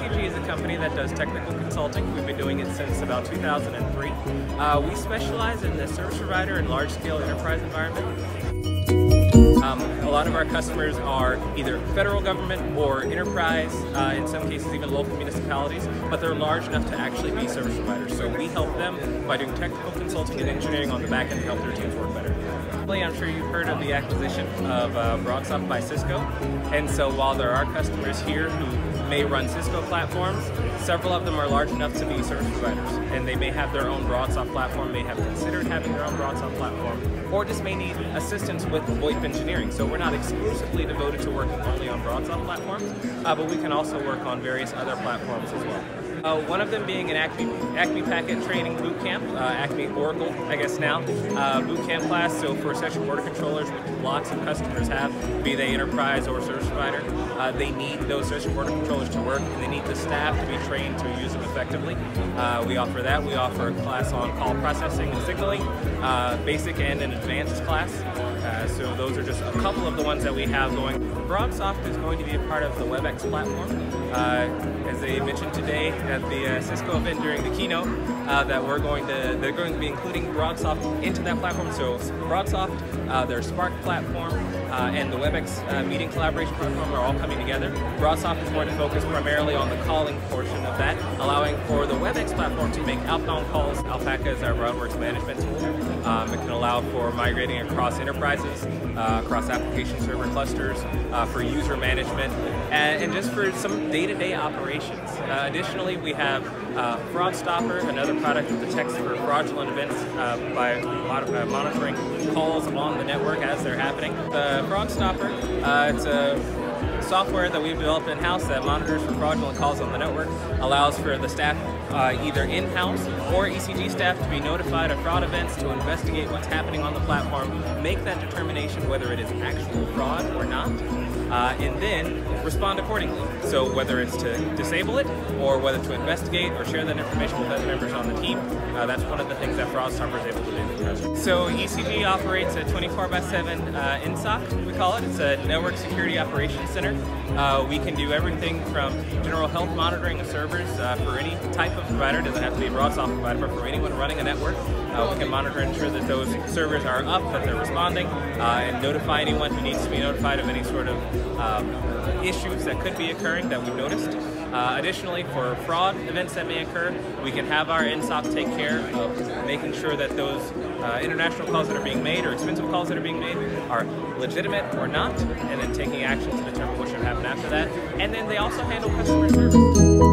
is a company that does technical consulting. We've been doing it since about 2003. Uh, we specialize in the service provider and large-scale enterprise environment. Um, a lot of our customers are either federal government or enterprise, uh, in some cases even local municipalities, but they're large enough to actually be service providers. So we help them by doing technical consulting and engineering on the back end to help their teams work better. I'm sure you've heard of the acquisition of uh, BroadSoft by Cisco, and so while there are customers here who may run Cisco platforms, several of them are large enough to be service providers, and they may have their own BroadSoft platform, may have considered having their own BroadSoft platform, or just may need assistance with VoIP engineering. So we're not exclusively devoted to working only on BroadSoft platforms, uh, but we can also work on various other platforms as well. Uh, one of them being an Acme, Acme Packet Training Boot Camp, uh, Acme Oracle, I guess now, uh, boot camp class. So for session border controllers, which lots of customers have, be they enterprise or service provider, uh, they need those session border controllers to work, and they need the staff to be trained to use them effectively. Uh, we offer that. We offer a class on call processing and signaling, uh, basic and an advanced class. so those are just a couple of the ones that we have going. BroadSoft is going to be a part of the WebEx platform. as they mentioned today, at the uh, Cisco event during the keynote uh, that we're going to they're going to be including BroadSoft into that platform. So BroadSoft, uh, their Spark platform, and the WebEx meeting collaboration platform are all coming together. BroadSoft is going to focus primarily on the calling portion of that, allowing for the WebEx platform to make outbound calls. Alpaca is our BroadWorks management tool. Um, it can allow for migrating across enterprises, uh, across application server clusters, for user management, and, and, just for some day-to-day -day operations. additionally, we have uh, Fraud Stopper, another product that detects for fraudulent events uh, by uh, monitoring calls on the network as they're happening. The Fraud Stopper, uh, it's a software that we've developed in-house that monitors for fraudulent calls on the network, allows for the staff uh, either in-house or ECG staff to be notified of fraud events to investigate what's happening on the platform, make that determination whether it is actual fraud or not, uh, and then respond accordingly. So whether it's to disable it or whether to investigate or share that information with other members on the team, uh, that's one of the things that FraudStopper is able to do. So ECG operates a 24 by 7 uh, NSOC, we call it. It's a Network Security Operations Center. Uh, we can do everything from general health monitoring of servers uh, for any type of provider, doesn't have to be a BroadSoft provider, but for anyone running a network, uh, we can monitor and ensure that those servers are up, that they're responding, uh, and notify anyone who needs to be notified of any sort of um, issues that could be occurring that we've noticed. Uh, additionally, for fraud events that may occur, we can have our NSOC take care of making sure that those uh, international calls that are being made or expensive calls that are being made are legitimate or not, and then taking action to determine what should happen after that. And then they also handle customer service.